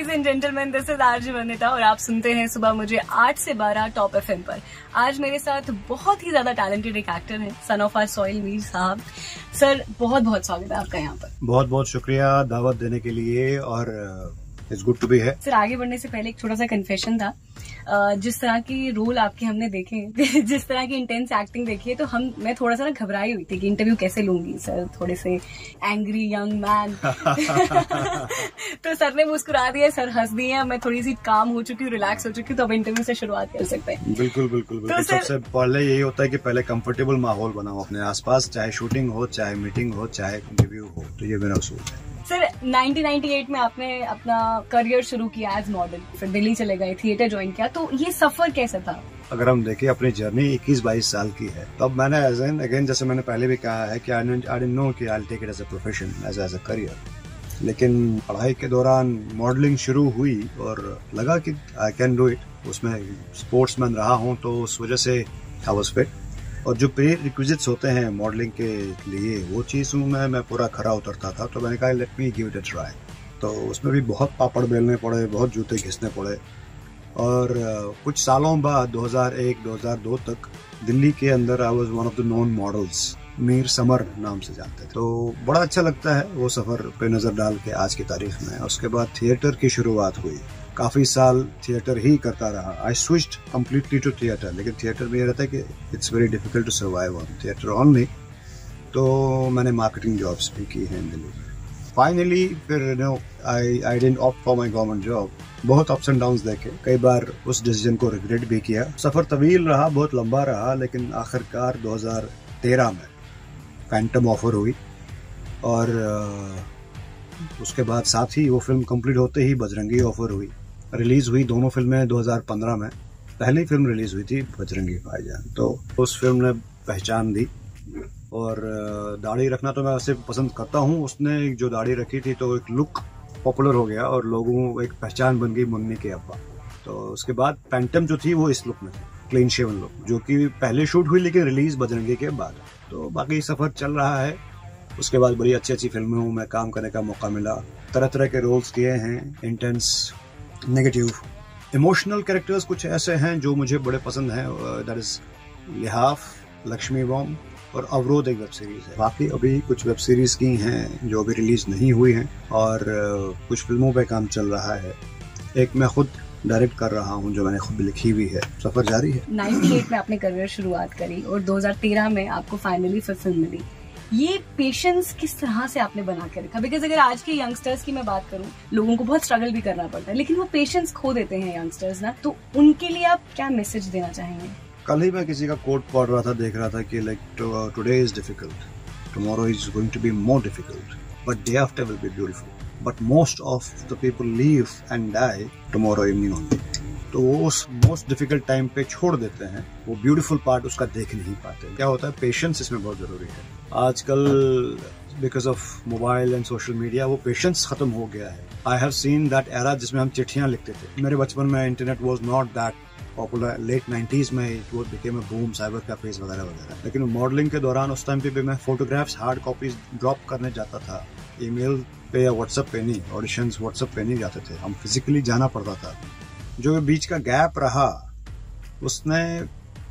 Ladies and gentleman this is RJ Vanita और आप सुनते हैं सुबह मुझे आठ से बारह टॉप एफ़ पर। आज मेरे साथ बहुत ही ज़्यादा टैलेंटेड एक एक्टर है son of our soil Mir साहब। सर बहुत बहुत स्वागत है आपका यहाँ पर। बहुत बहुत शुक्रिया दावत देने के लिए और इट्स गुड टू बी है सर आगे बढ़ने से पहले एक छोटा सा कन्फेशन था। जिस तरह की रोल आपके हमने देखे जिस तरह की इंटेंस एक्टिंग देखी है तो हम मैं थोड़ा सा ना घबराई हुई थी कि इंटरव्यू कैसे लूँगी सर थोड़े से एंग्री यंग मैन तो सर ने मुस्कुरा दिया सर हंस दिए मैं थोड़ी सी काम हो चुकी हूँ रिलैक्स हो चुकी हूँ तो अब इंटरव्यू से शुरुआत कर सकते हैं। बिल्कुल बिल्कुल बिल्कुल। तो सबसे पहले यही होता है कि पहले कंफर्टेबल माहौल बनाओ अपने आसपास चाहे शूटिंग हो चाहे मीटिंग हो चाहे इंटरव्यू हो तो ये मेरा उसूल है। सर 1998 में आपने अपना करियर शुरू किया एज मॉडल फिर दिल्ली चले गए थिएटर ज्वाइन किया तो ये सफ़र कैसा था? अगर हम देखें, अपनी जर्नी 21-22 साल की है, तब मैंने एज एन अगेन जैसे मैंने पहले भी कहा है कि आई नो कि I take it as a profession as as a career लेकिन पढ़ाई के दौरान मॉडलिंग शुरू हुई और लगा कि आई कैन डू इट उसमें स्पोर्ट्समैन रहा हूँ तो उस वजह से आई वॉज़ फिट और जो प्री रिक्विजिट्स होते हैं मॉडलिंग के लिए, वो चीज़ में मैं पूरा खरा उतरता था तो मैंने कहा let me give it a try तो उसमें भी बहुत पापड़ बेलने पड़े, बहुत जूते घिसने पड़े। और कुछ सालों बाद 2001-2002 तक, दिल्ली के अंदर I was one of the non models Mir Samar नाम से जानते थे। तो बड़ा अच्छा लगता है वो सफ़र पे नज़र डाल के आज की तारीख में। उसके बाद थिएटर की शुरुआत हुई। काफ़ी साल थिएटर ही करता रहा। I switch completely to theatre लेकिन थिएटर में ये रहता है कि it's very difficult to survive on theatre only तो मैंने मार्केटिंग जॉब्स भी की हैं दिल्ली में। फाइनली फिर no I I didn't opt for my government job बहुत अप्स एंड डाउन देखे। कई बार उस डिसीज़न को रिग्रेट भी किया। सफ़र तवील रहा, बहुत लंबा रहा, लेकिन आखिरकार 2013 में फैंटम ऑफ़र हुई। और उसके बाद साथ ही वो फ़िल्म कंप्लीट होते ही बजरंगी ऑफ़र हुई। रिलीज़ हुई दोनों फ़िल्में 2015 में। पहली फ़िल्म रिलीज़ हुई थी बजरंगी भाईजान। तो उस फ़िल्म ने पहचान दी। और दाढ़ी रखना तो मैं वैसे पसंद करता हूँ। उसने जो दाढ़ी रखी थी तो एक लुक पॉपुलर हो गया और लोगों को एक पहचान बन गई मुन्नी के अब्बा। तो उसके बाद पैंटम जो थी, वो इस लुक में क्लीन शेवन लुक, जो कि पहले शूट हुई लेकिन रिलीज़ बजरंगी के बाद। तो बाकी सफ़र चल रहा है। उसके बाद बड़ी अच्छी अच्छी फ़िल्मों में काम करने का मौका मिला। तरह तरह के रोल्स किए हैं, इंटेंस नेगेटिव इमोशनल कैरेक्टर्स कुछ ऐसे हैं जो मुझे बड़े पसंद हैं that is Lihaaf Laxmi bomb और अवरोध एक वेब सीरीज़ है। बाकी अभी कुछ वेब सीरीज़ की हैं जो अभी रिलीज़ नहीं हुई हैं और कुछ फ़िल्मों पे काम चल रहा है। एक मैं खुद डायरेक्ट कर रहा हूँ जो मैंने खुद लिखी हुई है। सफ़र जारी है। 98 में आपने करियर शुरुआत करी और 2013 में आपको फाइनली फ़िल्म मिली। ये पेशेंस किस तरह से आपने बना के रखा? बिकॉज़ अगर आज के यंगस्टर्स की मैं बात करूँ, लोगों को बहुत स्ट्रगल भी करना पड़ता है, लेकिन वो पेशेंस खो देते हैं यंगस्टर्स ना। तो उनके लिए आप क्या मैसेज देना चाहेंगे? कल ही मैं किसी का कोट पढ़ रहा था, देख रहा था कि like today is difficult tomorrow is going to be more difficult but day after will be beautiful but most of the people live and die tomorrow evening only तो वो उस मोस्ट डिफ़िकल्ट टाइम पे छोड़ देते हैं। वो beautiful part उसका देख नहीं पाते। क्या होता है? पेशेंस इसमें बहुत ज़रूरी है। आजकल because of mobile and social media वो पेशेंस खत्म हो गया है। I have seen that era जिसमें हम चिट्ठियाँ लिखते थे। मेरे बचपन में internet was not that popular late nineties में it was became a boom cyber cafes वगैरह वगैरह। लेकिन मॉडलिंग के दौरान उस टाइम पे भी मैं फोटोग्राफ्स हार्ड कॉपीज ड्रॉप करने जाता था। ईमेल पे या व्हाट्सएप पे नहीं ऑडिशन व्हाट्सएप पे नहीं जाते थे। हम फिजिकली जाना पड़ता था। जो बीच का गैप रहा, उसने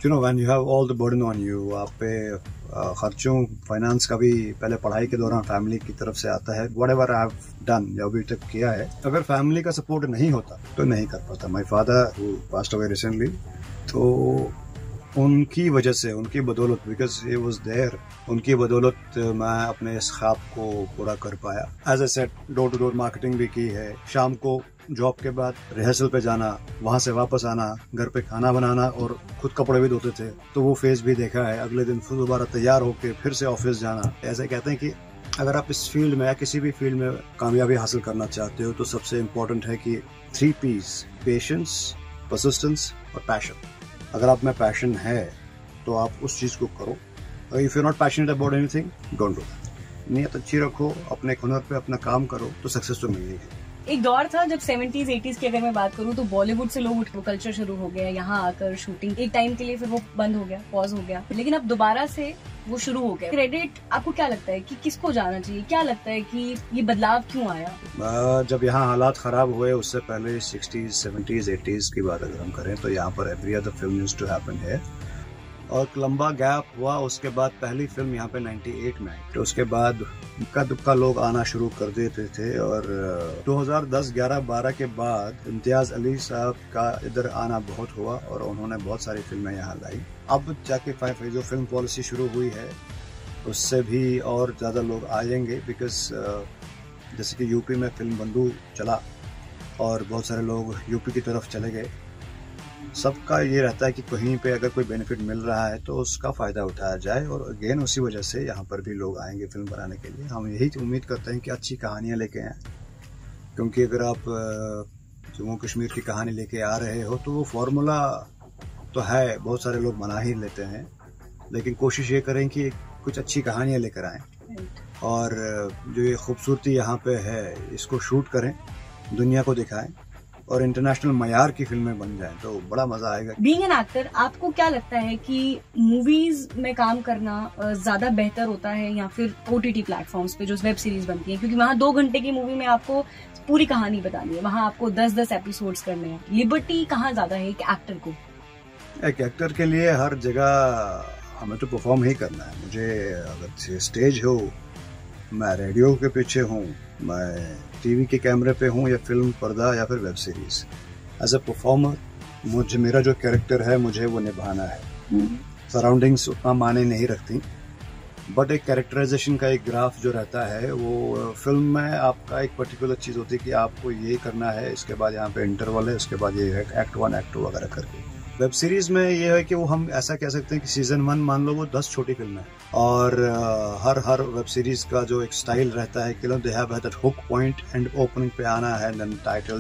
you know when you have all the burden on you आप पे खर्चों फाइनेंस का भी पहले पढ़ाई के दौरान फैमिली की तरफ़ से आता है वट एवर आई डन जो अभी तक किया है, अगर फैमिली का सपोर्ट नहीं होता तो नहीं कर पाता। My father passed away recently तो उनकी वजह से, उनकी बदौलत बिकॉज़ ये वॉज़ देयर उनकी बदौलत मैं अपने इस ख्वाब को पूरा कर पाया। As a set door to door marketing भी की है। शाम को जॉब के बाद रिहर्सल पे जाना, वहाँ से वापस आना, घर पे खाना बनाना और खुद कपड़े भी धोते थे तो वो फ़ेज़ भी देखा है। अगले दिन फिर दोबारा तैयार होकर फिर से ऑफ़िस जाना। ऐसे कहते हैं कि अगर आप इस फ़ील्ड में या किसी भी फ़ील्ड में कामयाबी हासिल करना चाहते हो तो सबसे इम्पोर्टेंट है कि थ्री पीस पेशेंस परसिस्टेंस और पैशन अगर आप में पैशन है तो आप उस चीज़ को करो। If you not passionate about anything don't do नीयत अच्छी रखो, अपने हुनर पे अपना काम करो तो सक्सेस तो मिलेगी। एक दौर था जब सेवेंटीज एटीज की अगर मैं बात करूँ तो बॉलीवुड से लोग उठ कल्चर शुरू हो गया, यहाँ आकर शूटिंग एक टाइम के लिए फिर वो बंद हो गया पॉज हो गया। लेकिन अब दोबारा से वो शुरू हो गया। क्रेडिट आपको क्या लगता है कि किसको जाना चाहिए? क्या लगता है कि ये बदलाव क्यों आया? जब यहाँ हालात खराब हुए, उससे पहले सिक्सटीज सेवेंटीज एटीज की बात अगर हम करें तो यहाँ पर every other film use to happen है। और एक लंबा गैप हुआ, उसके बाद पहली फ़िल्म यहाँ पे 98 में आई। तो उसके बाद इक्का दुक्का लोग आना शुरू कर देते थे और 2010 11 12 के बाद इम्तियाज़ अली साहब का इधर आना बहुत हुआ और उन्होंने बहुत सारी फ़िल्में यहाँ लाई। अब जाके फाइव जो फ़िल्म पॉलिसी शुरू हुई है, उससे भी और ज़्यादा लोग आएँगे बिकॉज़ जैसे कि यूपी में फ़िल्म बंधु चला और बहुत सारे लोग यूपी की तरफ़ चले गए। सबका ये रहता है कि कहीं पे अगर कोई बेनिफिट मिल रहा है तो उसका फ़ायदा उठाया जाए और अगेन उसी वजह से यहाँ पर भी लोग आएँगे फ़िल्म बनाने के लिए। हम यही उम्मीद करते हैं कि अच्छी कहानियाँ लेके आए। क्योंकि अगर आप जम्मू कश्मीर की कहानी लेके आ रहे हो तो वो फार्मूला तो है बहुत सारे लोग मना ही लेते हैं। लेकिन कोशिश ये करें कि कुछ अच्छी कहानियाँ लेकर आएँ। और जो ये खूबसूरती यहाँ पे है इसको शूट करें दुनिया को दिखाएँ। और इंटरनेशनल मैार की फ़िल्में बन जाए तो बड़ा मज़ा आएगा। बीइंग एन एक्टर आपको क्या लगता है कि मूवीज़ में काम करना ज़्यादा बेहतर होता है या फिर ओटीटी प्लेटफॉर्म्स पे जो वेब सीरीज़ बनती है? क्योंकि वहाँ दो घंटे की मूवी में आपको पूरी कहानी बतानी है। वहाँ आपको दस दस एपिसोड करने हैं। लिबर्टी कहाँ ज़्यादा है एक एक्टर को? एक एक्टर के लिए हर जगह हमें तो परफॉर्म ही करना है। मुझे अगर स्टेज हो मैं रेडियो के पीछे हूँ मैं टीवी के कैमरे पे हूँ या फ़िल्म पर्दा या फिर web series. As a performer मुझे, मेरा जो कैरेक्टर है, मुझे वो निभाना है। सराउंडिंग्स उतना माने नहीं रखती। बट एक कैरेक्टराइजेशन का एक ग्राफ जो रहता है, वो फ़िल्म में आपका एक पर्टिकुलर चीज़ होती है कि आपको ये करना है, इसके बाद यहाँ पे इंटरवल है, उसके बाद ये एक्ट वन एक्ट टू वगैरह करके। वेब सीरीज़ में ये है कि वो हम ऐसा कह सकते हैं कि सीज़न वन मान लो वो दस छोटी फ़िल्म और हर हर वेब सीरीज़ का जो एक स्टाइल रहता है कि they have that hook point and opening पे आना है देन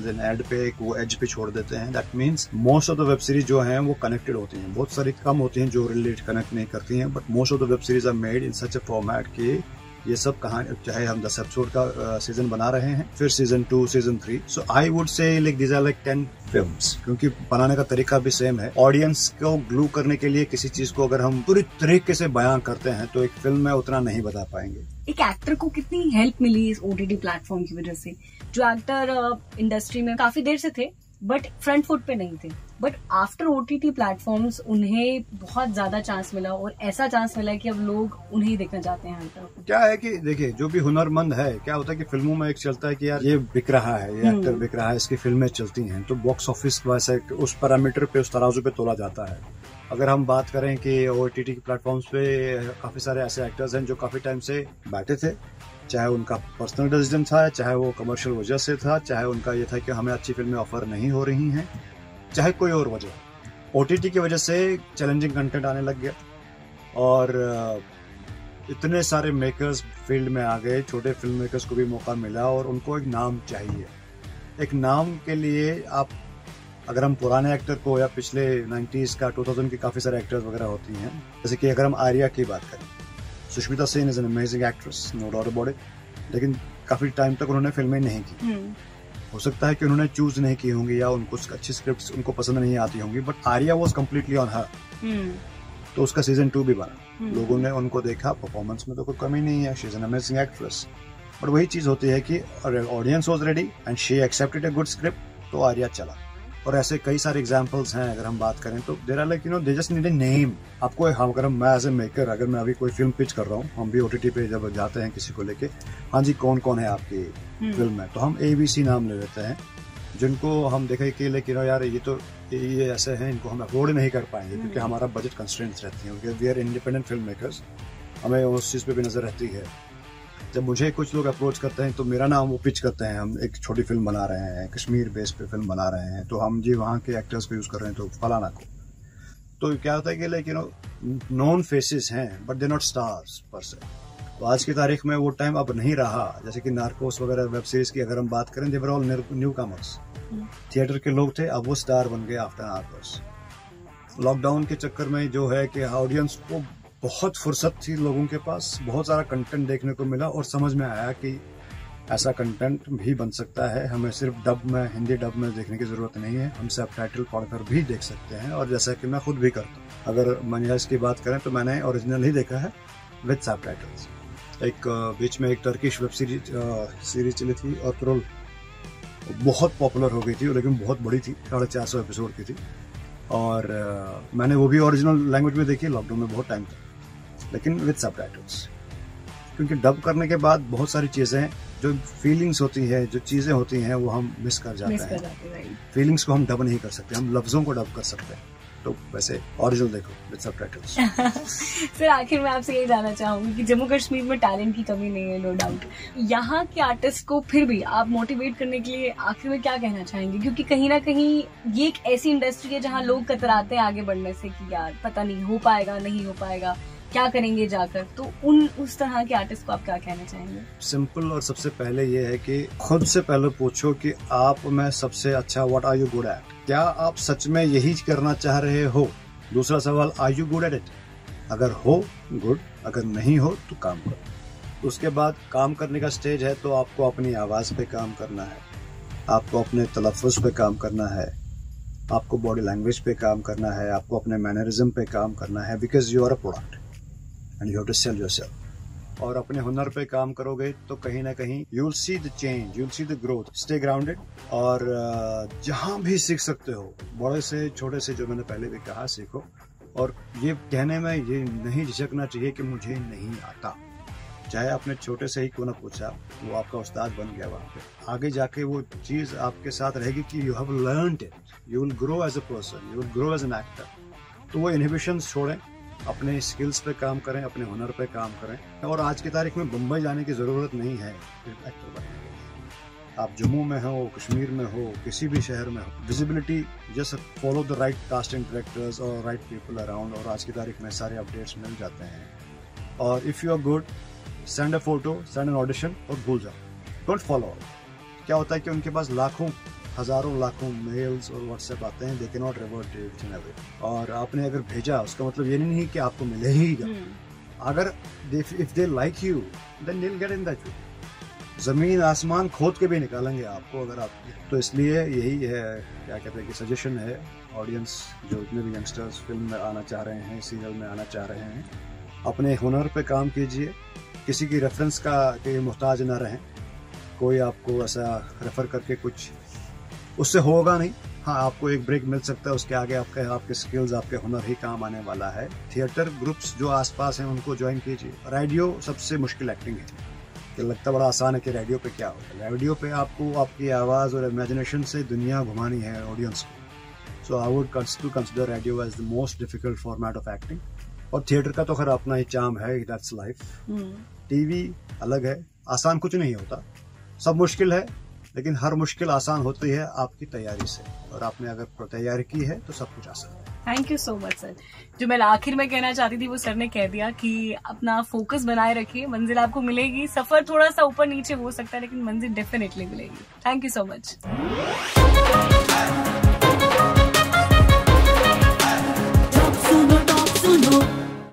एंड एड पे एक वो एज पे छोड़ देते हैं। That means most of the web series जो है वो कनेक्टेड होती हैं। बहुत सारी कम होती हैं जो रिलेट कनेक्ट नहीं करती हैं but most of the web series are made in such a format की ये सब कहानी, चाहे हम दस एपिसोड का सीज़न बना रहे हैं, फिर season two season three so I would say like these are like ten film क्योंकि बनाने का तरीका भी सेम है। ऑडियंस को ग्लू करने के लिए किसी चीज़ को अगर हम पूरी तरीके से बयान करते हैं तो एक फ़िल्म में उतना नहीं बता पाएँगे। एक एक्टर को कितनी हेल्प मिली इस ओटीटी प्लेटफॉर्म की वजह से, जो एक्टर इंडस्ट्री में काफ़ी देर से थे बट फ्रंट फुट पे नहीं थे। But after O T T platform उन्हें बहुत ज़्यादा चांस मिला और ऐसा चांस मिला कि अब लोग उन्हें ही देखना चाहते हैं क्या है कि देखिए जो भी हुनरमंद है क्या होता है कि फ़िल्मों में एक चलता है कि यार ये बिक रहा है ये एक्टर हम्म। बिक रहा है इसकी फ़िल्में चलती हैं तो बॉक्स ऑफ़िस वैसे उस पैरामीटर पे उस तराजू पे तोला जाता है अगर हम बात करें कि ओ टी टी प्लेटफॉर्म्स पे काफ़ी सारे ऐसे एक्टर्स हैं जो काफ़ी टाइम से बैठे थे चाहे उनका पर्सनल डिसीज़न था चाहे वो कमर्शियल वजह से था चाहे उनका ये था कि हमें अच्छी फ़िल्में ऑफ़र नहीं हो रही हैं चाहे कोई और वजह ओटीटी की वजह से चैलेंजिंग कंटेंट आने लग गया। और इतने सारे मेकर्स फ़ील्ड में आ गए, छोटे फ़िल्म मेकर्स को भी मौका मिला और उनको एक नाम चाहिए। एक नाम के लिए आप, अगर हम पुराने एक्टर को या पिछले 90s का 2000 के काफ़ी सारे एक्टर्स वगैरह होती हैं, जैसे कि अगर हम आर्या की बात करें, Sushmita Sen is an amazing actress no doubt about it लेकिन काफ़ी टाइम तक उन्होंने फ़िल्में नहीं की। हम्म। हो सकता है कि उन्होंने चूज़ नहीं की होंगी या उनको अच्छी स्क्रिप्ट उनको पसंद नहीं आती होंगी but Aarya was completely on her तो उसका सीज़न टू भी बना। हम्म। लोगों ने उनको देखा परफॉर्मेंस में तो कोई कमी नहीं है she is an amazing actress but वही चीज़ होती है कि audience was ready and she accepted a good script तो आर्या चला। और ऐसे कई सारे एग्जाम्पल्स हैं अगर हम बात करें तो there are like you know they just need a name आपको हम अगर मैं एज ए मेकर अगर मैं अभी कोई फ़िल्म पिच कर रहा हूँ हम भी ओटीटी पे जब जाते हैं किसी को लेके हाँ जी कौन कौन है आपकी फ़िल्म हम्म। में तो हम ए बी सी नाम ले लेते हैं जिनको हम देखे कि लेकिन यार ये तो ये ऐसे हैं इनको हम अफोर्ड नहीं कर पाएँगे क्योंकि हम्म। हमारा बजट कंस्टेंट्स रहती हैं we are independent film makers हमें उस चीज़ पे भी नज़र रहती है जब मुझे कुछ लोग अप्रोच करते हैं तो मेरा नाम वो पिच करते हैं। हम एक छोटी फ़िल्म बना रहे हैं कश्मीर बेस पे फ़िल्म बना रहे हैं। तो हम जी वहाँ के एक्टर्स को यूज़ कर रहे हैं तो फलाना को। तो क्या होता है कि like you know known faces हैं बट दे नॉट स्टार्स पर से तो आज की तारीख में वो टाइम अब नहीं रहा। जैसे कि नार्कोस वगैरह वेब सीरीज़ की अगर हम बात करें there were all newcomers theatre के लोग थे अब वो स्टार बन गए आफ्टर नार्कोस लॉकडाउन के चक्कर में जो है कि ऑडियंस को बहुत फुर्सत थी लोगों के पास, बहुत सारा कंटेंट देखने को मिला और समझ में आया कि ऐसा कंटेंट भी बन सकता है। हमें सिर्फ़ डब में, हिंदी डब में देखने की ज़रूरत नहीं है। हम सब टाइटल पढ़कर भी देख सकते हैं और जैसा कि मैं खुद भी करता हूँ। अगर मनियाज की बात करें तो मैंने ओरिजिनल ही देखा है विद सब टाइटल्स एक बीच में एक टर्किश वेब सीरीज़ सीरीज़ चली थी और प्रोल बहुत पॉपुलर हो गई थी, लेकिन बहुत बड़ी थी, साढ़े चार सौ एपिसोड की थी। और मैंने वो भी ओरिजिनल लैंग्वेज में देखी लॉकडाउन में बहुत टाइम था। लेकिन विद सब क्योंकि डब करने के बाद बहुत सारी चीज़ें जो फीलिंग्स होती है जो चीज़ें होती हैं वो हम मिस कर जाते हैं। फीलिंग्स को हम डब नहीं कर सकते हम लफ्ज़ों को डब कर सकते हैं। तो वैसे ओरिजिनल देखो विद सबटाइटल्स सर आखिर मैं आपसे यही जानना चाहूँगी कि जम्मू कश्मीर में टैलेंट की कमी नहीं है नो डाउट यहाँ के आर्टिस्ट को फिर भी आप मोटिवेट करने के लिए आखिर में क्या कहना चाहेंगे? क्योंकि कहीं ना कहीं ये एक ऐसी इंडस्ट्री है जहाँ लोग कतराते हैं आगे बढ़ने से कि यार पता नहीं हो पाएगा नहीं हो पाएगा। क्या करेंगे जाकर? तो उन, उस तरह के आर्टिस्ट को आप क्या कहना चाहेंगे? सिंपल और सबसे पहले ये है कि खुद से पहले पूछो कि आप में सबसे अच्छा what are you good at क्या आप सच में यही करना चाह रहे हो? दूसरा सवाल are you good at it अगर हो गुड अगर नहीं हो तो काम करो। उसके बाद काम करने का स्टेज है तो आपको अपनी आवाज़ पे काम करना है। आपको अपने तलफ़ पे काम करना है। आपको बॉडी लैंग्वेज पे काम करना है। आपको अपने मैनरिज्म पे काम करना है because you are a product and you have to sell yourself और अपने हुनर पे काम करोगे तो कहीं ना कहीं you will see the change you will see the growth stay grounded और जहाँ भी सीख सकते हो, बड़े से, छोटे से जो मैंने पहले भी कहा, सीखो। और ये कहने में ये नहीं झिझकना चाहिए कि मुझे नहीं आता। चाहे आपने छोटे से ही क्यों ना पूछा, वो आपका उस्ताद बन गया वहाँ पे। आगे जाके वो चीज़ आपके साथ रहेगी कि you have learn it you will grow as a person you will grow as an actor तो वो इनहिबिशन छोड़ें। अपने स्किल्स पे काम करें, अपने हुनर पे काम करें। और आज की तारीख में मुंबई जाने की ज़रूरत नहीं है एक्टर बनने के लिए। आप जम्मू में हो, कश्मीर में हो, किसी भी शहर में हो visibility just follow the right casting directors और राइट पीपल अराउंड और आज की तारीख में सारे अपडेट्स मिल जाते हैं। और if you are good send a photo send an audition और भूल जाओ। डोंट फॉलो क्या होता है कि उनके पास लाखों हज़ारों लाखों मेल्स और व्हाट्सएप आते हैं they can not revert each and every और आपने अगर भेजा उसका मतलब ये नहीं कि आपको मिले ही हम्म। अगर if they like you then they'll get in that ज़मीन आसमान खोद के भी निकालेंगे आपको अगर आप तो इसलिए यही है क्या कहते हैं कि सजेशन है ऑडियंस जो इतने भी यंगस्टर्स फ़िल्म में आना चाह रहे हैं सीरियल में आना चाह रहे हैं अपने हुनर पे काम कीजिए। किसी की रेफरेंस का के मोहताज ना रहें। कोई आपको ऐसा रेफर करके कुछ उससे होगा नहीं। हाँ आपको एक ब्रेक मिल सकता है उसके आगे आपके आपके स्किल्स आपके हुनर ही काम आने वाला है। थिएटर ग्रुप्स जो आसपास हैं उनको ज्वाइन कीजिए। रेडियो सबसे मुश्किल एक्टिंग है। कि लगता बड़ा आसान है कि रेडियो पे क्या होगा रेडियो पे आपको आपकी आवाज़ और इमेजिनेशन से दुनिया घुमानी है ऑडियंस को। So I would to consider radio as the most difficult format of acting और थिएटर का तो खैर अपना ही चाम है दैट्स लाइफ टीवी अलग है आसान कुछ नहीं होता। सब मुश्किल है लेकिन हर मुश्किल आसान होती है आपकी तैयारी से। और आपने अगर तैयारी की है तो सब कुछ आसान है। Thank you so much sir जो मैं आखिर में कहना चाहती थी, वो सर ने कह दिया कि अपना फोकस बनाए रखिए। मंजिल आपको मिलेगी। सफ़र थोड़ा सा ऊपर नीचे हो सकता है, लेकिन मंजिल डेफिनेटली मिलेगी। Thank you so much